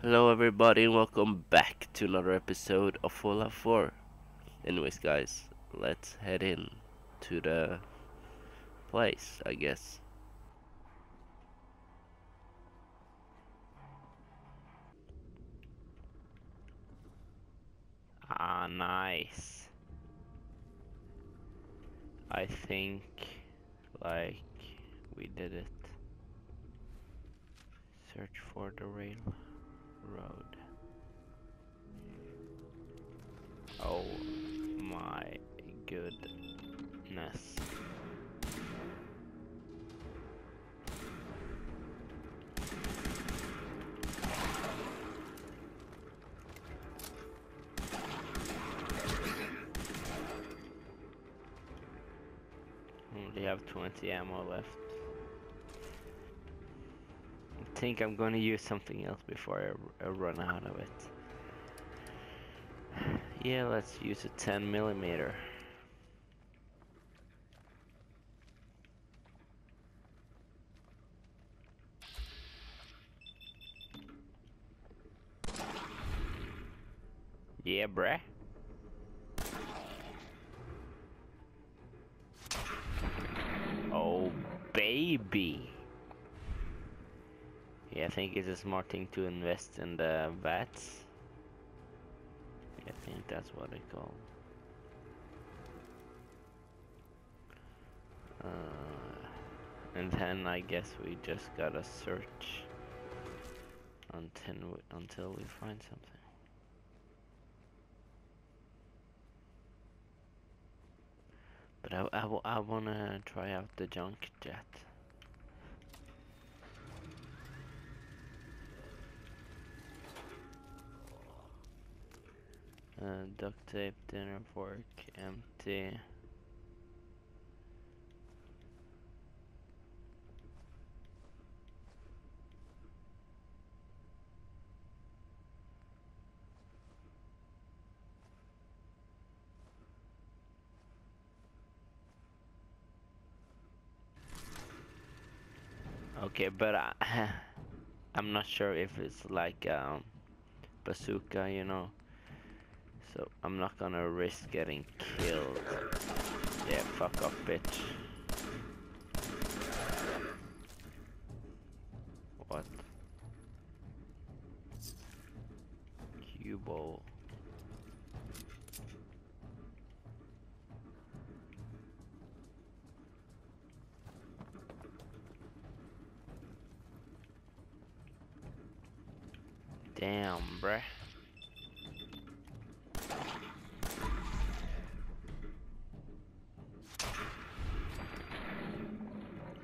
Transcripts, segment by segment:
Hello everybody and welcome back to another episode of Fallout 4. Anyways guys, let's head in to the place, I guess. Ah, nice. I think, like, we did it. Search for the rail road. Oh my goodness. Only have 20 ammo left. Think I'm gonna use something else before I, I run out of it. Yeah, let's use a 10 millimeter. Yeah, bruh. Oh, baby. Yeah, I think it's a smart thing to invest in the VATS. I think that's what they call. Uh, and then I guess we just gotta search until we, until we find something. But I, I, I wanna try out the junk jet. Uh, duct tape, dinner fork, empty. Okay, but I, I'm not sure if it's like um, bazooka, you know. So I'm not gonna risk getting killed. Yeah, fuck off, bitch. What? Cubo. Damn, bruh.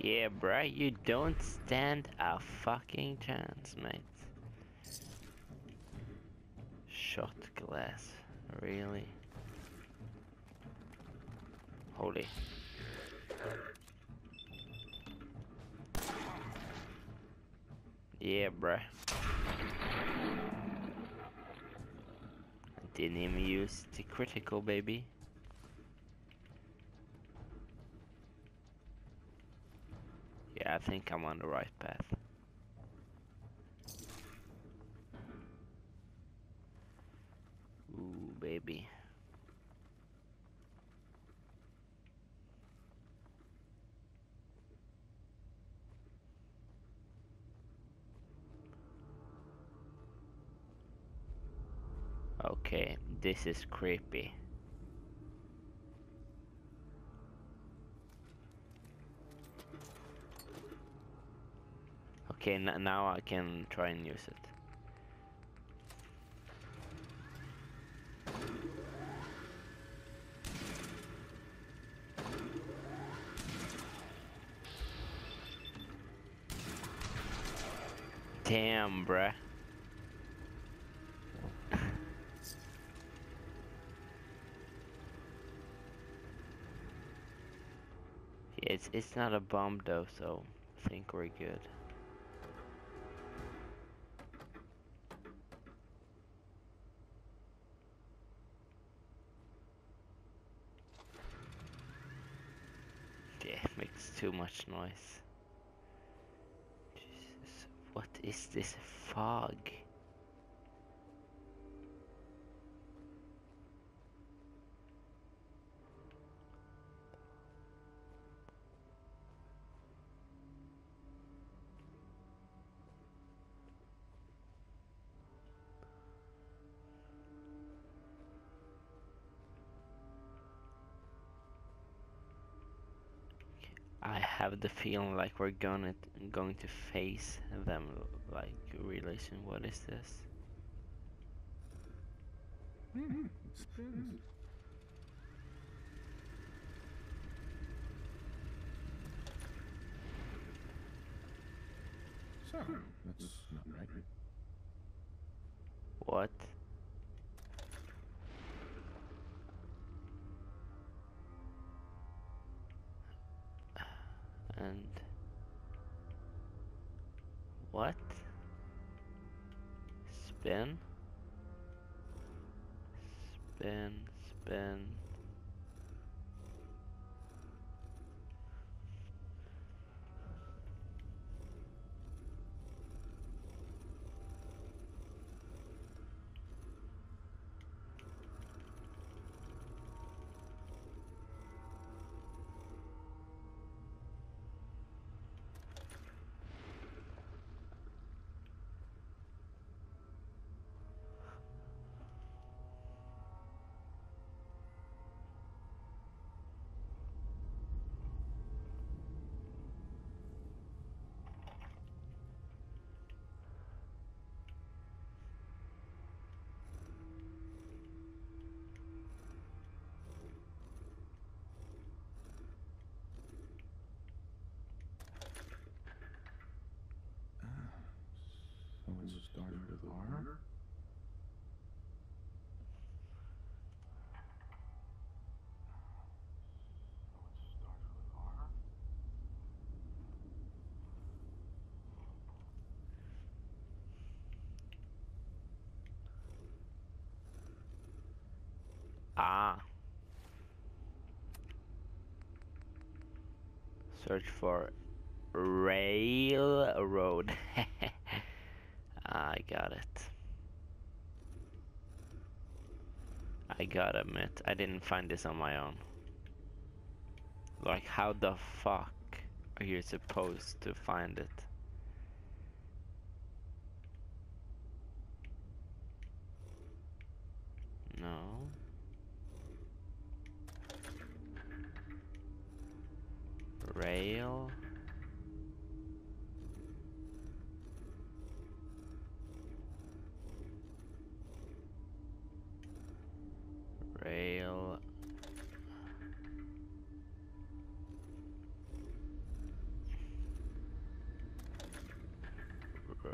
Yeah, bruh, you don't stand a fucking chance, mate. Shot glass, really? Holy. Yeah, bruh. Didn't even use the critical, baby. I think I'm on the right path. Ooh, baby. Okay, this is creepy. Okay, now I can try and use it. Damn, bruh. it's it's not a bomb though, so I think we're good. Too much noise. Jesus, what is this fog? I have the feeling like we're gonna going to face them like really soon. What is this? So, that's not right. What? What? Spin? Spin, spin. Started with R. Ah. Search for railroad. I got it. I gotta admit, I didn't find this on my own. Like, how the fuck are you supposed to find it? No. Rail.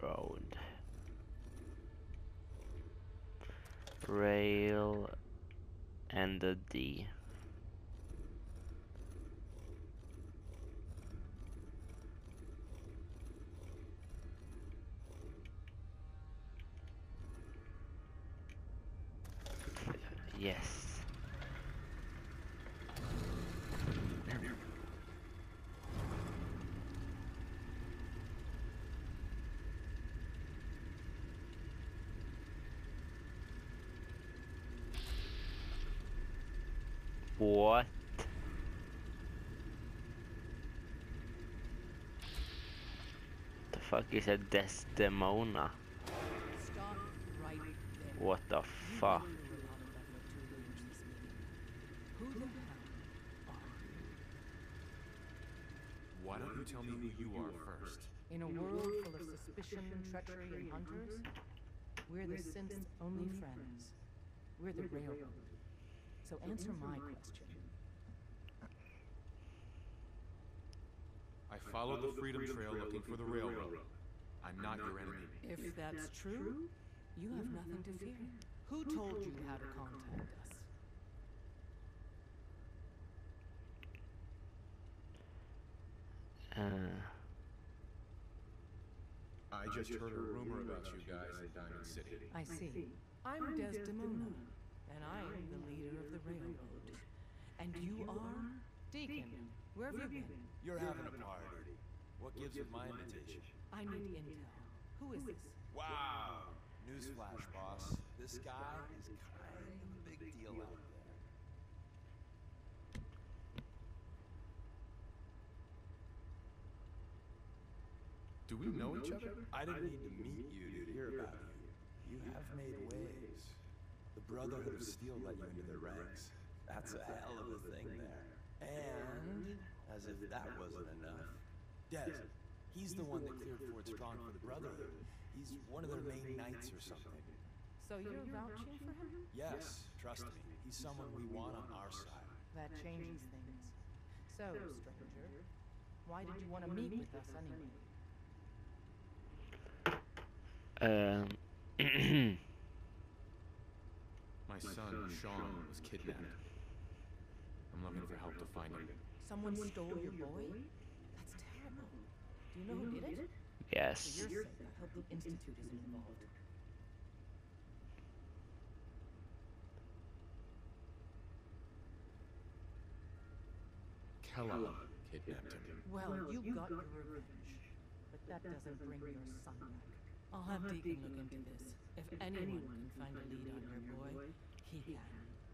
Road. Rail and the D. Yes. What? The fuck is a Desdemona? Right. What the fuck? knew we were on a level to arrange this meeting. Who the hell are you? Why don't you tell me who you are first? In a world full of suspicion, treachery, and hunters, we're the synth's only friends. We're the railroad. So answer my question. I followed the Freedom Trail looking for the railroad. I'm not your enemy. If that's true, you have nothing to fear. Who told you how to contact us? Uh, I just heard a rumor about you guys in Diamond City. I see. I'm Desdemona, and I'm the leader of the railroad. And you are Deacon. Where have you been? You're having a party. What gives with my invitation? I need intel. Who is this? Wow! Newsflash, boss. This guy is kind of a big deal out there. Do we know each other? I didn't need to meet you to hear about you. You have made waves. The Brotherhood of Steel let you into their ranks. That's a hell of a thing there. And As if that wasn't enough. Des, he's the one that cleared Fort Strong for the Brotherhood. He's one of their main knights or something. So you're vouching for him? Yes, trust me. He's someone we want on our side. That changes things. So, stranger, why did you want to meet with us anyway? Um. My son, Shaun, was kidnapped. I'm looking for help to find him. Someone stole your boy? That's terrible. Do you know who did it? yes. For your sake, I hope the Institute isn't involved. Kellogg kidnapped him. Well, you got your revenge, but that doesn't bring your son back. I'll have Deacon look into this. If anyone can find a lead on your boy, he can.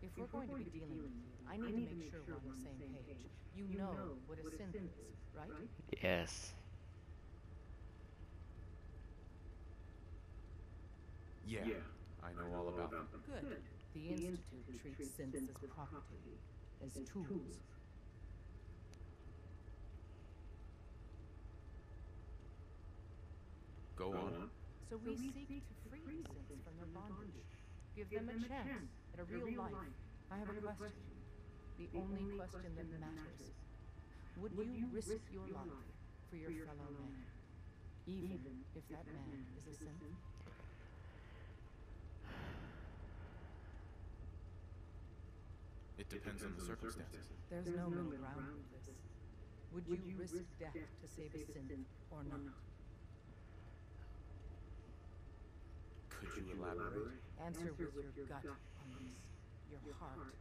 If we're going to be dealing with you, I need to make sure we're on the same page. You know what a synth is, right? Yes. Yeah, I know all about them. Good. The Institute treats synths as property, as tools. Go on. So we seek to free the synths from their bondage. Give them a chance at a real life. I have a question. The only question that matters. Would you risk your life for your fellow man? Even if that man is a synth? It depends on the circumstances. There's no middle ground with this. Would you risk death to save a synth or not? Could you elaborate? Answer with your gut on this. Your heart.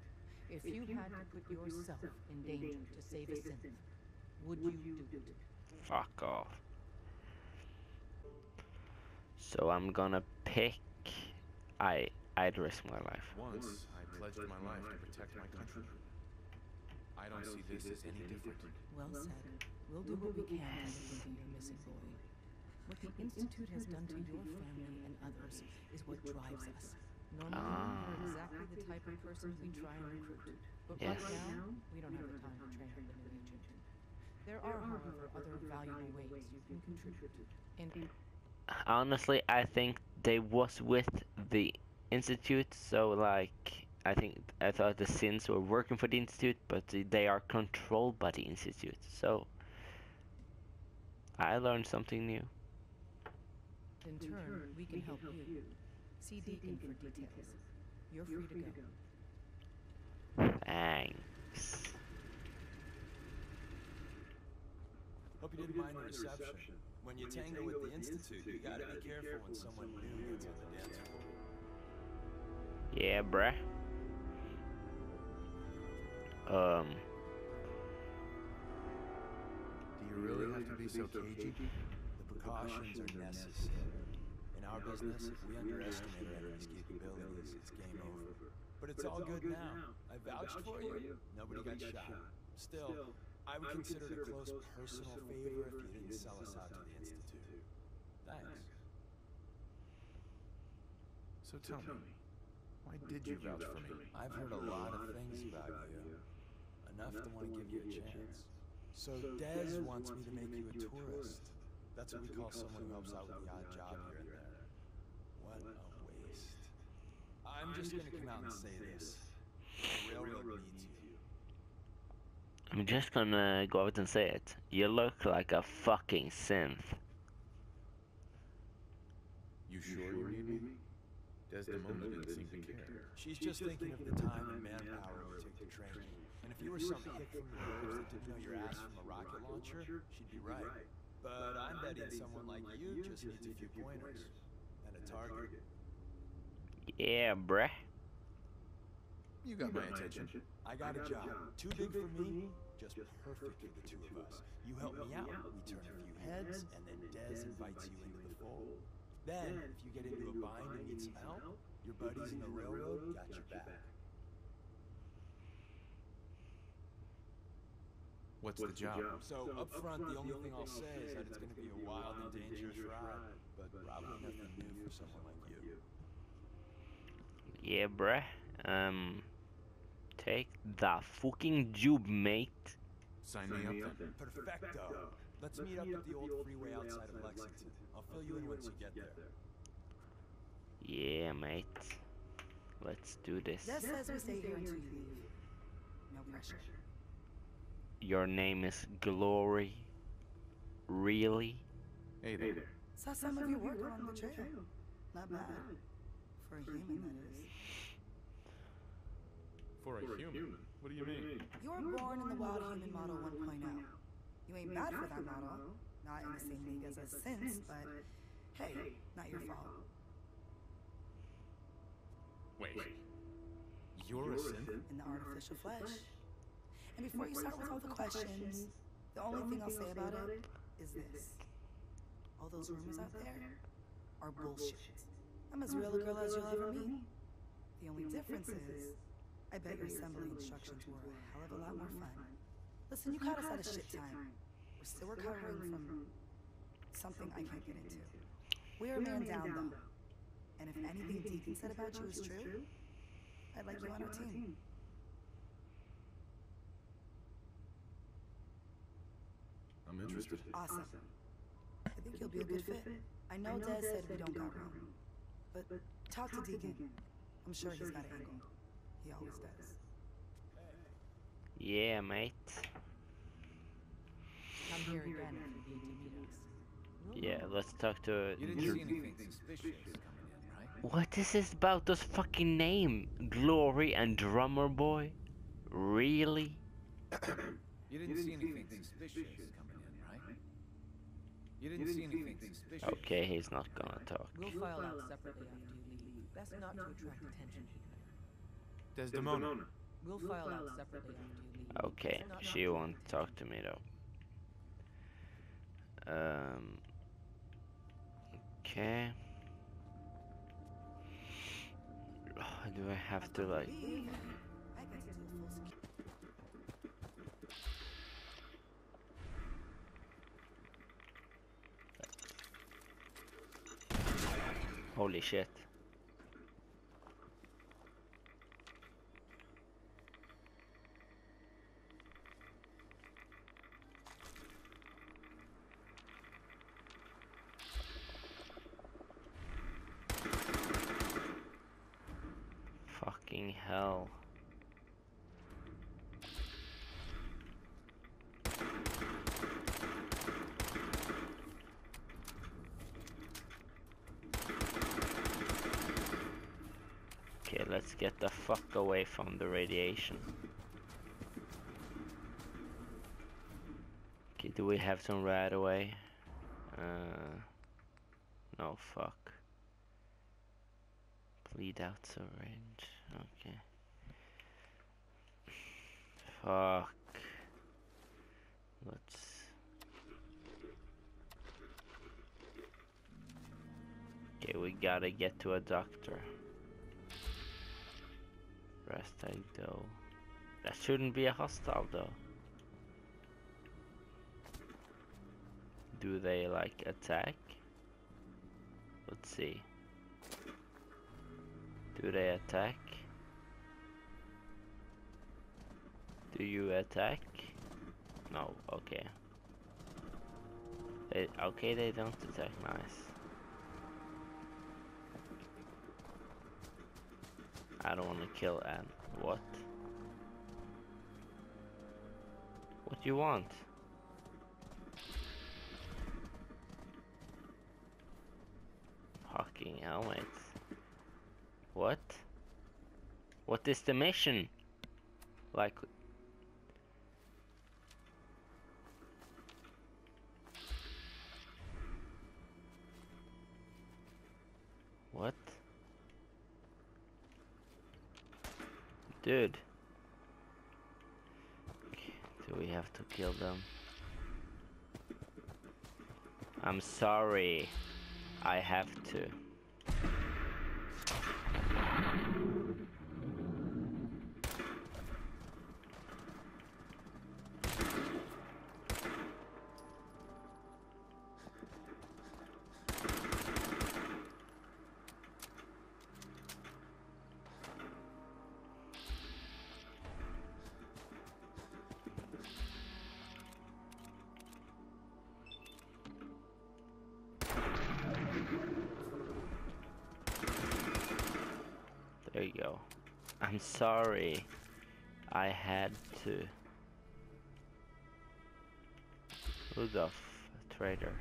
If you had to put yourself in danger to save a synth, would you do it? Fuck off. So I'm gonna pick. I I'd risk my life. Once, I pledged my life to protect my country. I don't see this as any different. Well said. We'll do what we can to look your missing boy. What the Institute has done to your family and others is what drives us. Normally, ah. you're exactly the type of person we try and recruit. But right now, we don't have the time to train a new agent. There are, however, other valuable ways you can contribute. And Honestly, I think they was with the institute, so like I think I thought the synths were working for the institute, but they are controlled by the institute. So I learned something new. in turn, we can help you. See Deacon for details. You're free to go. Thanks. Hope you didn't mind the reception. When you tango with the Institute, you gotta be careful when someone new gets on the dance floor. Yeah, bruh. Um, Do you really have to be so cagey? The precautions are necessary. In our business, if we underestimate our enemy's capabilities, it's game over. But it's all good now. I vouched for you. Nobody got shot. Still, I would consider it a close personal favor if you didn't sell us out to the Institute. Thanks. So tell me, why did you vouch for me? I've heard a lot of things about you. Enough to want to give you a chance. So Dez wants me to make you a tourist. That's what we call someone who helps out with the odd job here and there. What a waste. I'm just gonna come out and say this. The railroad needs you. I'm just gonna go out and say it. You look like a fucking synth. You sure you need me? Desdemona didn't seem to care. She's just thinking of the time and manpower it would take to train you. And if you were some hick from the burbs that didn't know your ass from a rocket launcher, she'd be right. But I'm betting someone like you just needs a few pointers. And a target. Yeah, bruh. You got my attention. I got a job. Too big for me, just perfect for the two of us. You help me out, we turn a few heads, and then Dez invites you into the fold. Then, if you get into a bind and need some help, your buddies in the railroad got your back. What's the job? So, up front, the only thing I'll say is that it's going to be a wild and dangerous ride, but probably nothing new for someone like you. Yeah, bruh. Um, take the fucking job, mate. Sign me up then. Perfecto. Let's meet up at the old freeway outside of Lexington. I'll fill you in once you get there. Yeah, mate. Let's do this. Des says we stay here until you leave. No pressure. Your name is Glory. Really? Hey there. Saw some of you working on the trail. Not bad. For a human, that is. For a human? What do you mean? You were born in the Wild Human Model 1.0. You ain't bad for that model. Not in the same league as us synths, but hey, not your fault. Wait. You're a synth? In the artificial flesh. And before you start with all the questions, the only thing I'll say about it is this. All those rumors out there are bullshit. I'm as real a girl as you'll ever meet. The only difference is, I bet your assembly instructions were a hell of a lot more fun. Listen, you caught us at a shit time. We're still recovering from something I can't get into. We're a man down, though. And if anything Deacon said about you is true, I'd like you on our team. I'm interested. Awesome. I think you'll be a good fit. I know Des said we don't got room. But talk to Deacon. I'm sure he's got an angle. He always does. Yeah, mate. Come here again if you need to meet us. Yeah, let's talk to. You didn't see anything suspicious coming in, right? What is this about this fucking name? Glory and Drummer Boy? Really? You didn't see anything suspicious coming in, right? You didn't see anything suspicious. Okay, he's not gonna talk. We'll file out separately after you leave. Best not to attract attention. Desdemona. We'll file out separately after you leave. Okay, she won't talk to me though. Um. Okay. Do I have to like? Leave. I get to do a full security. Holy shit. Fucking hell. Okay, let's get the fuck away from the radiation. Okay, do we have some right away? Uh, no, fuck. Bleed out syringe. Okay. Fuck. Let's. Okay, we gotta get to a doctor. Rest I go. That shouldn't be a hostile though. Do they like attack? Let's see. Do they attack? Do you attack? No, okay. They, okay, they don't attack, nice. I don't want to kill Anne. What? What do you want? Fucking hell, mate. What? What is the mission? Like... What? Dude. Do we have to kill them? I'm sorry. I have to. I'm sorry. I had to. Rudolph, traitor.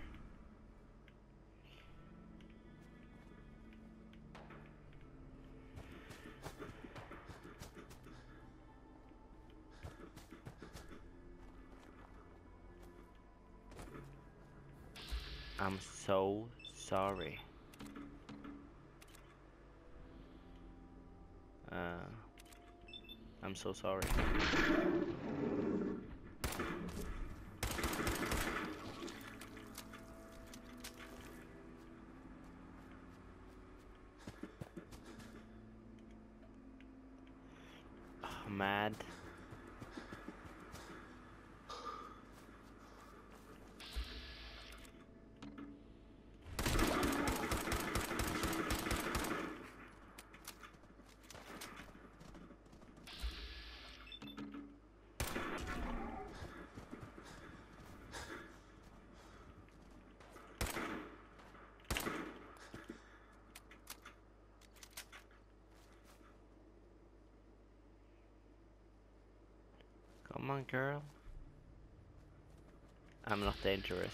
I'm so sorry. I'm so sorry. Oh, mad. Come on, girl. I'm not dangerous.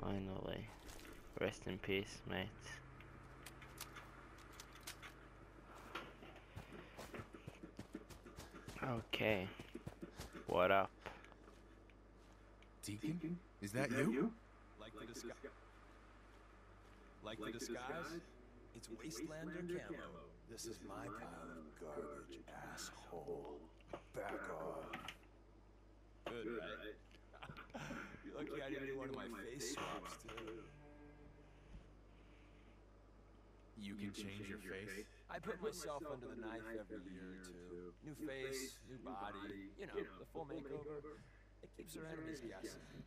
Finally. Rest in peace, mate. Okay. What up? Deacon? Is that you? Like the disguise? Like the disguise? It's Wastelander camo. This is my pile of garbage, asshole. Back off. Good, right? You're lucky I didn't do one of my face swaps, too. You can change your face? I put myself under the knife every year or two. New face, new body, you know, the full makeover. It keeps her enemies guessing.